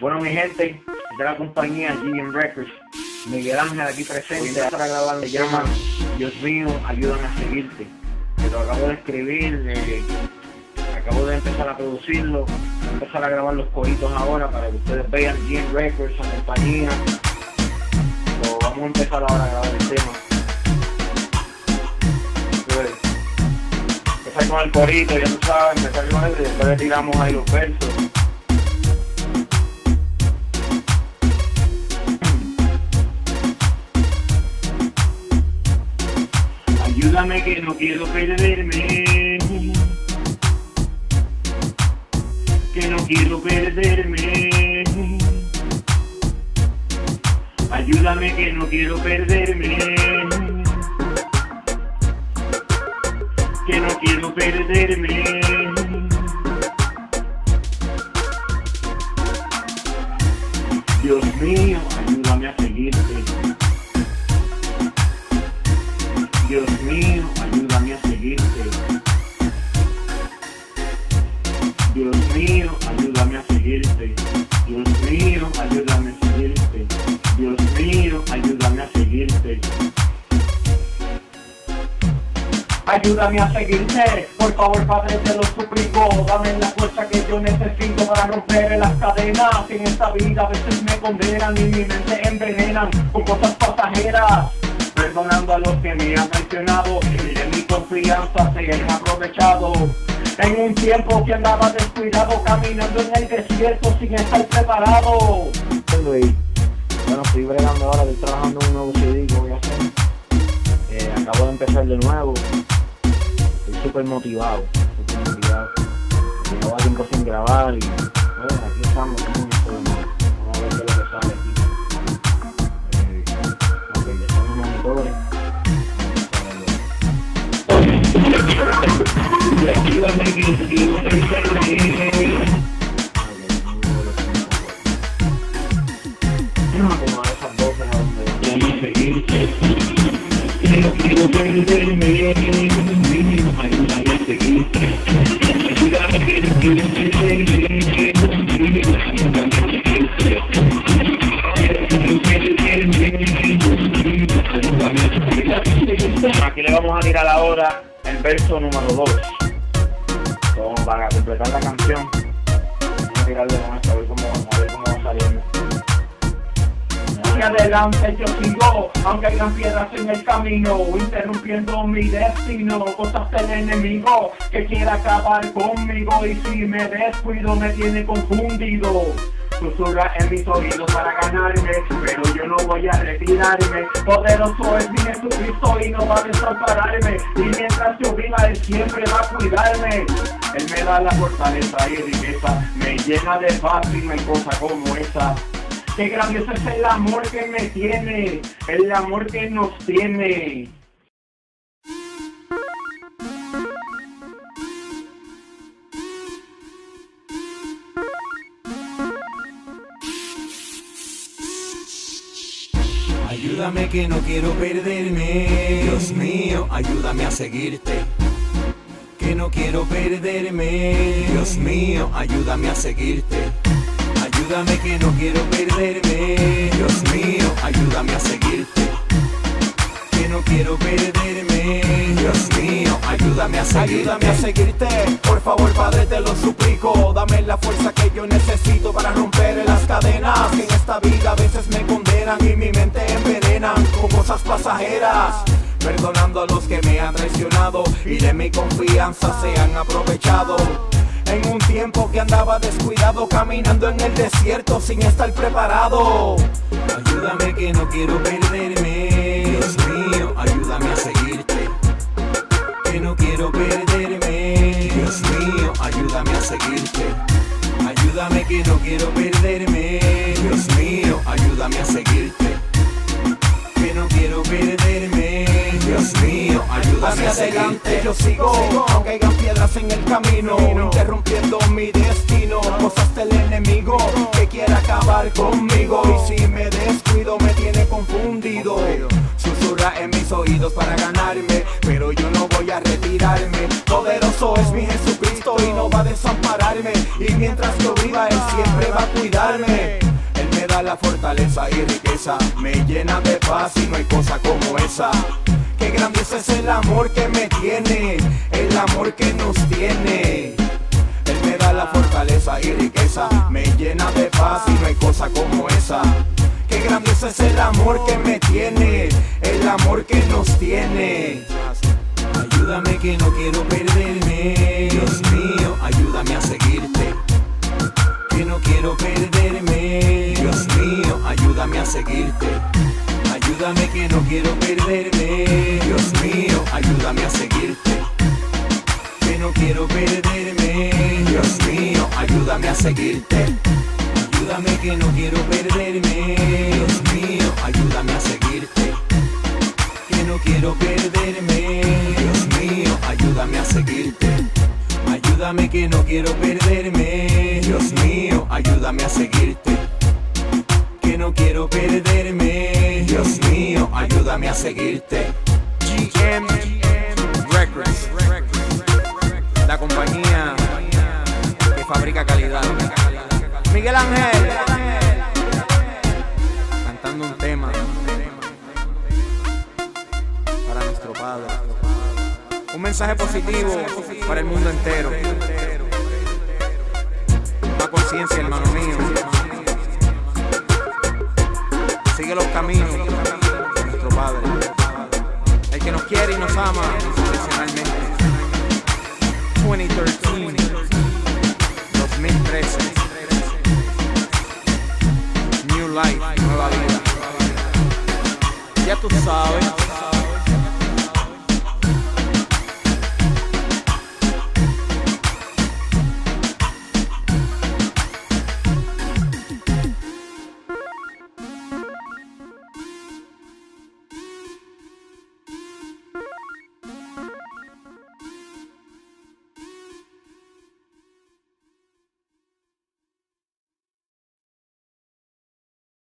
Bueno, mi gente de la compañía GM Records, Miguel Ángel aquí presente para grabar, se llama Dios mío, ayúdame a seguirte. Que lo acabo de escribir, acabo de empezar a producirlo, empezar a grabar los coitos ahora para que ustedes vean GM Records, la compañía. Vamos a empezar ahora a grabar el tema. Empezar con el corito, ya tú sabes, empezar con él y después le tiramos ahí los versos. Ayúdame que no quiero perderme. Que no quiero perderme. Ayúdame que no quiero perderme. Que no quiero perderme. Dios mío, ayúdame a seguirte. Ayúdame a seguirte, por favor Padre te lo suplico Dame la fuerza que yo necesito para romper las cadenas En esta vida a veces me condenan y mi mente envenenan con cosas pasajeras Perdonando a los que me han traicionado y de mi confianza se han aprovechado En un tiempo que andaba descuidado caminando en el desierto sin estar preparado. Bueno, estoy bregando ahora, estoy trabajando un nuevo CD que voy a hacer. Eh, acabo de empezar de nuevo. Súper motivado, súper motivado. Tiempo sin grabar y bueno, aquí estamos nuevo. Vamos a ver qué es lo que sale aquí. Eh, ok, ya están. Vamos Aquí le vamos a tirar ahora el verso número 2. para completar la canción. Vamos a tirarle con esto, a ver cómo, a Adelante yo sigo, aunque hayan piedras en el camino, interrumpiendo mi destino, cosas del enemigo que quiere acabar conmigo y si me descuido me tiene confundido. Susurra en mis oídos para ganarme, pero yo no voy a retirarme. Poderoso es mi Jesucristo y no va a desampararme. Y mientras yo viva, Él siempre va a cuidarme. Él me da la fortaleza y riqueza, me llena de paz y no hay como esa. Qué grandioso es el amor que me tiene, el amor que nos tiene. Ayúdame que no quiero perderme. Dios mío, ayúdame a seguirte. Que no quiero perderme. Dios mío, ayúdame a seguirte. Ayúdame que no quiero perderme. Dios mío, ayúdame a seguirte. Que no quiero perderme. Dios mío, ayúdame a seguirte. Ayúdame a seguirte. Por favor, Padre, te lo suplico. Dame la fuerza que yo necesito para romper las cadenas. Que en esta vida a veces me condenan y mi mente envenenan con cosas pasajeras. Perdonando a los que me han traicionado y de mi confianza se han aprovechado. En un tiempo que andaba descuidado caminando en el desierto sin estar preparado. Ayúdame que no quiero perderme. Adelante yo sigo, aunque hayan piedras en el camino, interrumpiendo mi destino, cosas del enemigo que quiere acabar conmigo y si me descuido me tiene confundido. Susurra en mis oídos para ganarme, pero yo no voy a retirarme. Poderoso es mi Jesucristo y no va a desampararme y mientras yo viva Él siempre va a cuidarme. Él me da la fortaleza y riqueza, me llena de paz y no hay cosa como esa. Qué grandioso es el amor que me tiene, el amor que nos tiene. Él me da la fortaleza y riqueza, me llena de paz y no hay cosa como esa. Qué grandioso es el amor que me tiene, el amor que nos tiene. Ayúdame que no quiero perderme, Dios mío, quiero perderme, Dios mío, ayúdame a seguirte. Ayúdame que no quiero perderme, Dios mío, ayúdame a seguirte. Que no quiero perderme, Dios mío, ayúdame a seguirte. Ayúdame que no quiero perderme, Dios mío, ayúdame a seguirte. Que no quiero perderme, Dios mío, ayúdame a seguirte. GM Un mensaje positivo para el mundo entero. Una conciencia, hermano mío. Sigue los caminos de nuestro Padre. El que nos quiere y nos ama incondicionalmente. 2013, 2013. New life, nueva vida. Ya tú sabes.